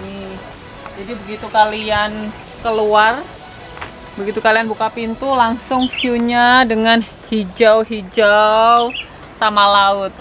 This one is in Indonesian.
nih. Jadi begitu kalian keluar begitu kalian buka pintu langsung view-nya dengan hijau-hijau sama laut